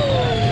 Oh!